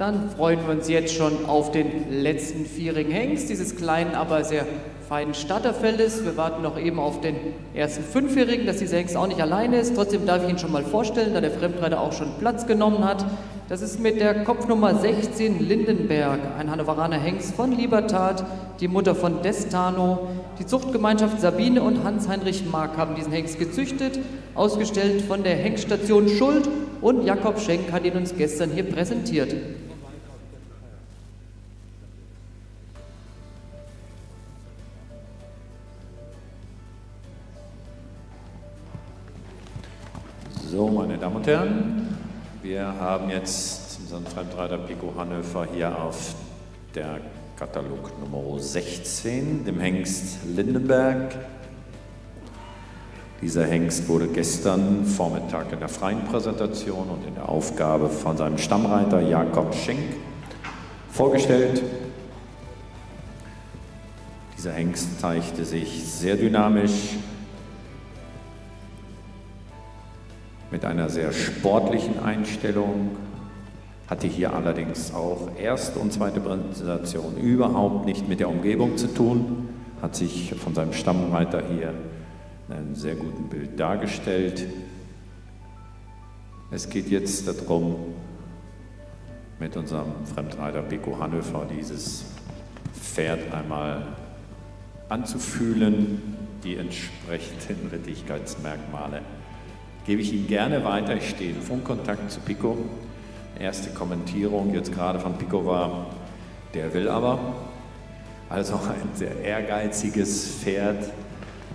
Dann freuen wir uns jetzt schon auf den letzten vierigen Hengst dieses kleinen, aber sehr feinen Starterfeldes. Wir warten noch eben auf den ersten Fünfjährigen, dass dieser Hengst auch nicht alleine ist. Trotzdem darf ich ihn schon mal vorstellen, da der Fremdreiter auch schon Platz genommen hat. Das ist mit der Kopfnummer 16 Lindenberg, ein Hannoveraner Hengst von Libertat, die Mutter von Destano. Die Zuchtgemeinschaft Sabine und Hans-Heinrich Mark haben diesen Hengst gezüchtet, ausgestellt von der Hengststation Schuld und Jakob Schenk hat ihn uns gestern hier präsentiert. So, meine Damen und Herren, wir haben jetzt unseren Fremdreiter Pico Hannover hier auf der Katalog Nummer 16, dem Hengst Lindenberg. Dieser Hengst wurde gestern Vormittag in der freien Präsentation und in der Aufgabe von seinem Stammreiter Jakob Schenk vorgestellt. Dieser Hengst zeigte sich sehr dynamisch, mit einer sehr sportlichen Einstellung, hatte hier allerdings auch erste und zweite Präsentation überhaupt nicht mit der Umgebung zu tun, hat sich von seinem Stammreiter hier in einem sehr guten Bild dargestellt. Es geht jetzt darum, mit unserem Fremdreiter Beko Hannover dieses Pferd einmal anzufühlen, die entsprechenden Rittigkeitsmerkmale gebe ich Ihnen gerne weiter. Ich stehe in Funkkontakt zu Pico. Erste Kommentierung jetzt gerade von Pico war, der will aber. Also ein sehr ehrgeiziges Pferd,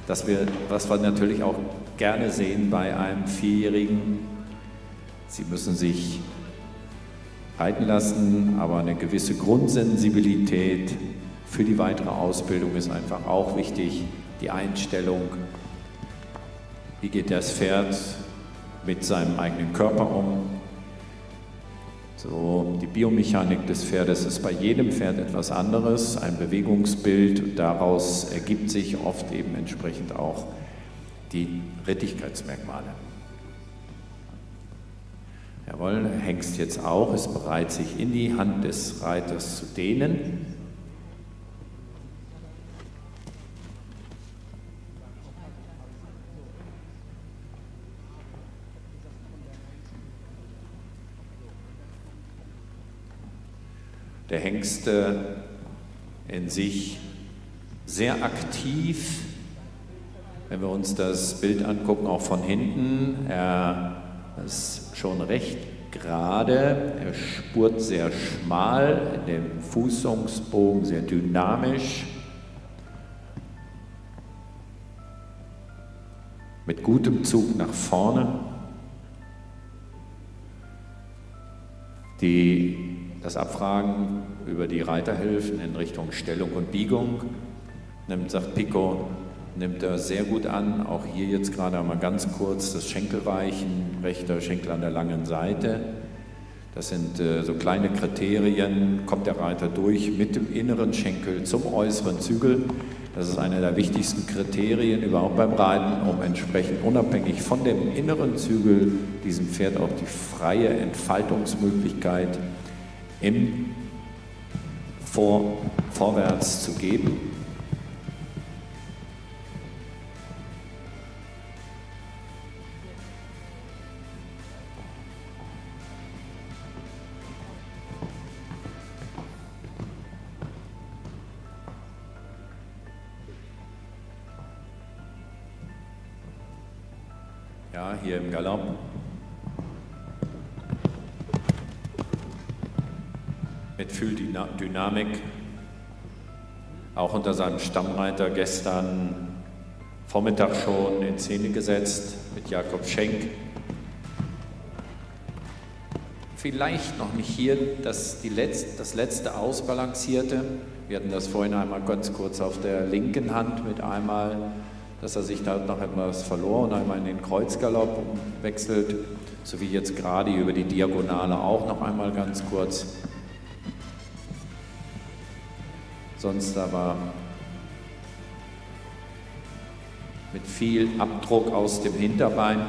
das wir, was wir natürlich auch gerne sehen bei einem Vierjährigen. Sie müssen sich reiten lassen, aber eine gewisse Grundsensibilität für die weitere Ausbildung ist einfach auch wichtig. Die Einstellung, wie geht das Pferd mit seinem eigenen Körper um? So, die Biomechanik des Pferdes ist bei jedem Pferd etwas anderes, ein Bewegungsbild daraus ergibt sich oft eben entsprechend auch die Rittigkeitsmerkmale. Jawohl, Hengst jetzt auch, ist bereit, sich in die Hand des Reiters zu dehnen. Der Hengste in sich sehr aktiv. Wenn wir uns das Bild angucken, auch von hinten, er ist schon recht gerade, er spurt sehr schmal, in dem Fußungsbogen sehr dynamisch, mit gutem Zug nach vorne. Die das Abfragen über die Reiterhilfen in Richtung Stellung und Biegung nimmt, sagt Pico, nimmt er sehr gut an. Auch hier jetzt gerade einmal ganz kurz das Schenkelweichen, rechter Schenkel an der langen Seite. Das sind äh, so kleine Kriterien. Kommt der Reiter durch mit dem inneren Schenkel zum äußeren Zügel? Das ist einer der wichtigsten Kriterien überhaupt beim Reiten, um entsprechend unabhängig von dem inneren Zügel diesem Pferd auch die freie Entfaltungsmöglichkeit im Vor Vorwärts zu geben. Ja, hier im Galopp mit viel Dynamik, auch unter seinem Stammreiter gestern Vormittag schon in Szene gesetzt mit Jakob Schenk. Vielleicht noch nicht hier das, die Letz-, das letzte Ausbalancierte. Wir hatten das vorhin einmal ganz kurz auf der linken Hand mit einmal, dass er sich da noch etwas verlor und einmal in den Kreuzgalopp wechselt, sowie jetzt gerade über die Diagonale auch noch einmal ganz kurz. Sonst aber mit viel Abdruck aus dem Hinterbein.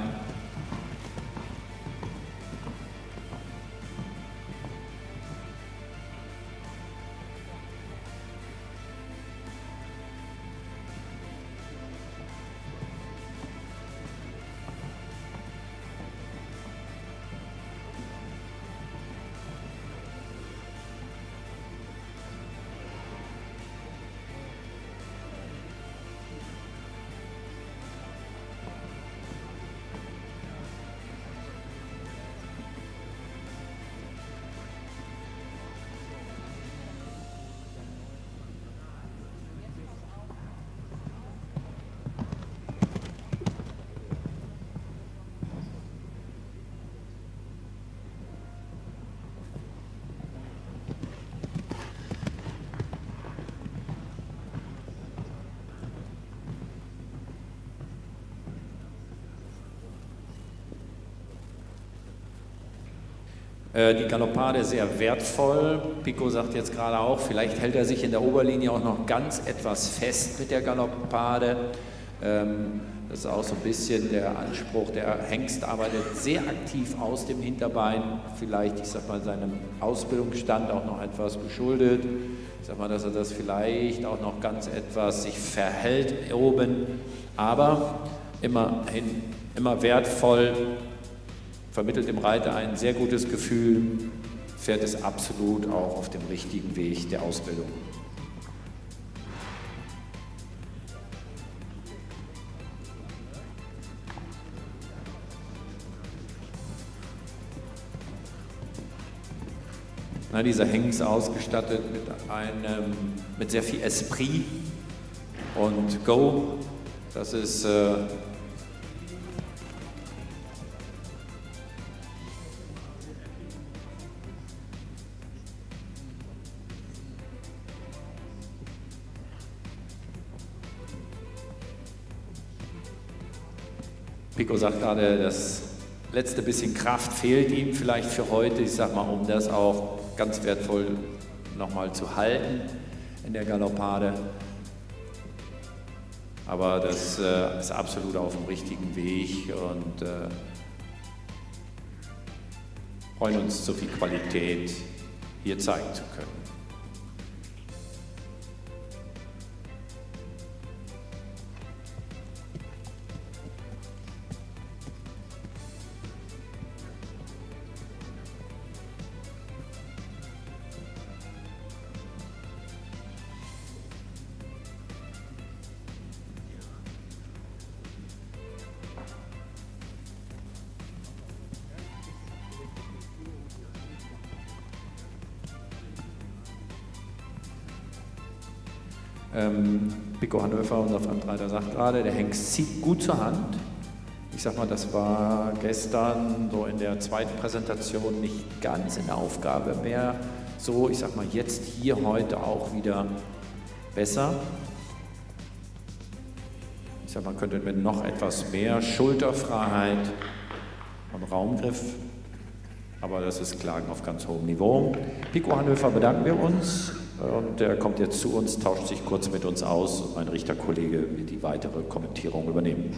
Die Galoppade sehr wertvoll. Pico sagt jetzt gerade auch, vielleicht hält er sich in der Oberlinie auch noch ganz etwas fest mit der Galoppade. Ähm, das ist auch so ein bisschen der Anspruch. Der Hengst arbeitet sehr aktiv aus dem Hinterbein, vielleicht, ich sag mal, seinem Ausbildungsstand auch noch etwas geschuldet. Ich sag mal, dass er das vielleicht auch noch ganz etwas sich verhält oben, aber immerhin immer wertvoll, vermittelt dem Reiter ein sehr gutes Gefühl, fährt es absolut auch auf dem richtigen Weg der Ausbildung. Na, dieser Hengst ausgestattet mit, einem, mit sehr viel Esprit und Go. Das ist äh, Pico sagt gerade, das letzte bisschen Kraft fehlt ihm vielleicht für heute. Ich sag mal, um das auch ganz wertvoll nochmal zu halten in der Galoppade. Aber das äh, ist absolut auf dem richtigen Weg und äh, freuen uns, so viel Qualität hier zeigen zu können. Ähm, Pico Hannover, unser Fremdreiter, sagt gerade, der Hengst zieht gut zur Hand. Ich sag mal, das war gestern so in der zweiten Präsentation nicht ganz in der Aufgabe mehr so. Ich sag mal, jetzt hier heute auch wieder besser. Ich sag mal, könnte mit noch etwas mehr Schulterfreiheit und Raumgriff, aber das ist Klagen auf ganz hohem Niveau. Pico Hannover bedanken wir uns. Und er kommt jetzt zu uns, tauscht sich kurz mit uns aus und mein Richterkollege wird die weitere Kommentierung übernehmen.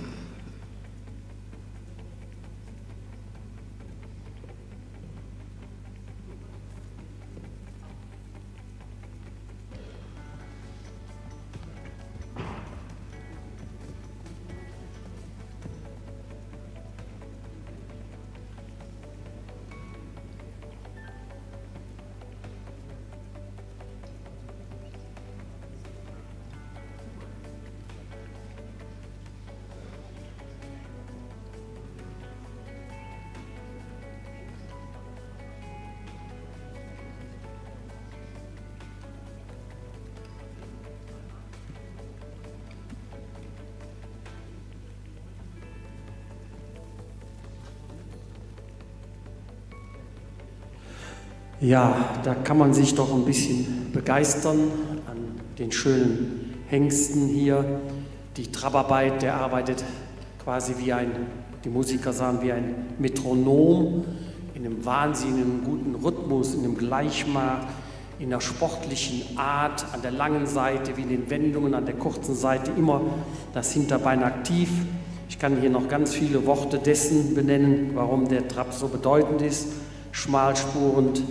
Ja, da kann man sich doch ein bisschen begeistern an den schönen Hengsten hier. Die Trabarbeit, der arbeitet quasi wie ein, die Musiker sagen, wie ein Metronom in einem wahnsinnigen guten Rhythmus, in einem Gleichmaß, in der sportlichen Art, an der langen Seite wie in den Wendungen, an der kurzen Seite immer das Hinterbein aktiv. Ich kann hier noch ganz viele Worte dessen benennen, warum der Trab so bedeutend ist. Schmalspurend,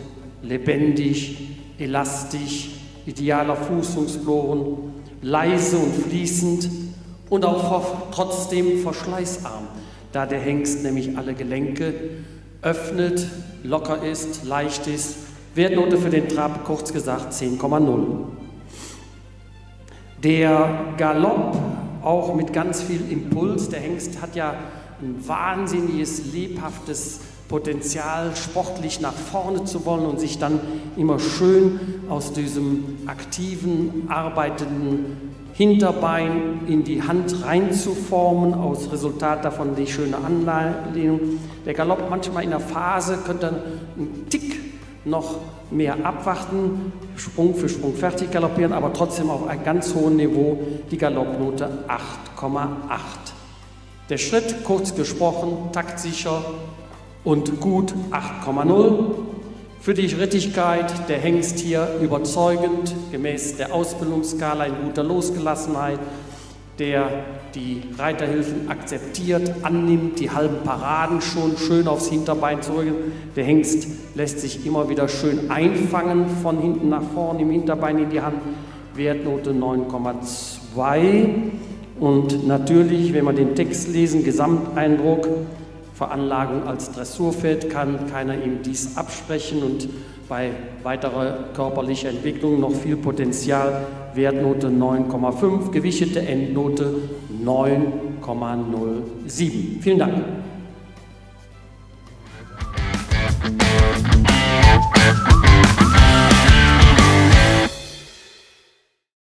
lebendig, elastisch, idealer Fußungsfloren, leise und fließend und auch trotzdem verschleißarm, da der Hengst nämlich alle Gelenke öffnet, locker ist, leicht ist. Wertnote für den Trab, kurz gesagt 10,0. Der Galopp, auch mit ganz viel Impuls, der Hengst hat ja ein wahnsinniges, lebhaftes Potenzial, sportlich nach vorne zu wollen und sich dann immer schön aus diesem aktiven, arbeitenden Hinterbein in die Hand reinzuformen, aus Resultat davon die schöne Anlehnung. Der Galopp manchmal in der Phase könnte einen Tick noch mehr abwarten, Sprung für Sprung fertig galoppieren, aber trotzdem auf einem ganz hohen Niveau die Galoppnote 8,8. Der Schritt, kurz gesprochen, taktsicher, und gut 8,0. Für die Rittigkeit der Hengst hier überzeugend, gemäß der Ausbildungsskala in guter Losgelassenheit, der die Reiterhilfen akzeptiert, annimmt, die halben Paraden schon schön aufs Hinterbein zurück. Der Hengst lässt sich immer wieder schön einfangen von hinten nach vorne im Hinterbein in die Hand. Wertnote 9,2. Und natürlich, wenn wir den Text lesen, Gesamteindruck Veranlagung als Dressurpferd kann keiner ihm dies absprechen und bei weiterer körperlicher Entwicklung noch viel Potenzial. Wertnote 9,5, gewichtete Endnote 9,07. Vielen Dank.